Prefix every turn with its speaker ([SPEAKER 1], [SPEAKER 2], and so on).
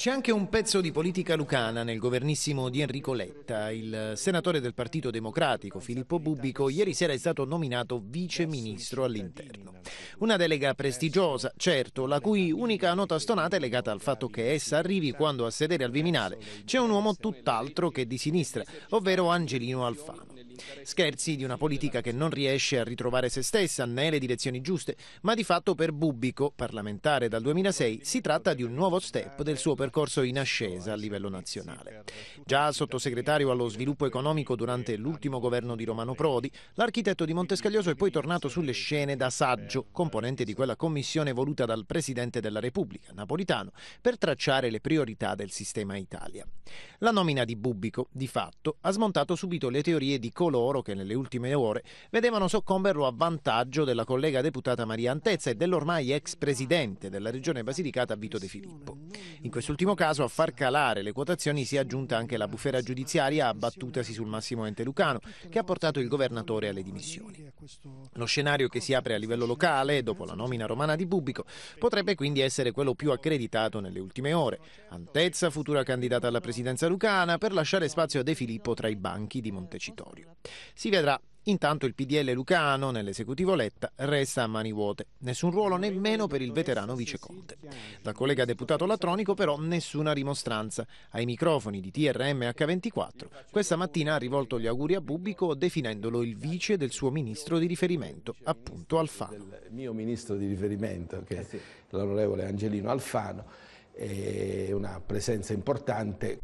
[SPEAKER 1] C'è anche un pezzo di politica lucana nel governissimo di Enrico Letta. Il senatore del Partito Democratico, Filippo Bubbico, ieri sera è stato nominato vice ministro all'interno. Una delega prestigiosa, certo, la cui unica nota stonata è legata al fatto che essa arrivi quando a sedere al Viminale c'è un uomo tutt'altro che di sinistra, ovvero Angelino Alfano. Scherzi di una politica che non riesce a ritrovare se stessa né le direzioni giuste, ma di fatto per Bubbico, parlamentare dal 2006, si tratta di un nuovo step del suo percorso in ascesa a livello nazionale. Già sottosegretario allo sviluppo economico durante l'ultimo governo di Romano Prodi, l'architetto di Montescaglioso è poi tornato sulle scene da saggio, componente di quella commissione voluta dal Presidente della Repubblica, Napolitano, per tracciare le priorità del sistema Italia. La nomina di Bubbico, di fatto, ha smontato subito le teorie di coloro che nelle ultime ore vedevano soccomberlo a vantaggio della collega deputata Maria Antezza e dell'ormai ex presidente della regione Basilicata Vito De Filippo. In quest'ultimo caso a far calare le quotazioni si è aggiunta anche la bufera giudiziaria abbattutasi sul massimo ente lucano che ha portato il governatore alle dimissioni. Lo scenario che si apre a livello locale, dopo la nomina romana di Bubbico, potrebbe quindi essere quello più accreditato nelle ultime ore. Antezza, futura candidata alla presidenza lucana, per lasciare spazio a De Filippo tra i banchi di Montecitorio. Si vedrà. Intanto il PDL Lucano, nell'esecutivo Letta, resta a mani vuote. Nessun ruolo nemmeno per il veterano Vice Conte. Dal collega deputato Latronico però nessuna rimostranza. Ai microfoni di TRM H24 questa mattina ha rivolto gli auguri a Bubbico definendolo il vice del suo ministro di riferimento, appunto Alfano.
[SPEAKER 2] Il mio ministro di riferimento, che è l'onorevole Angelino Alfano, è una presenza importante.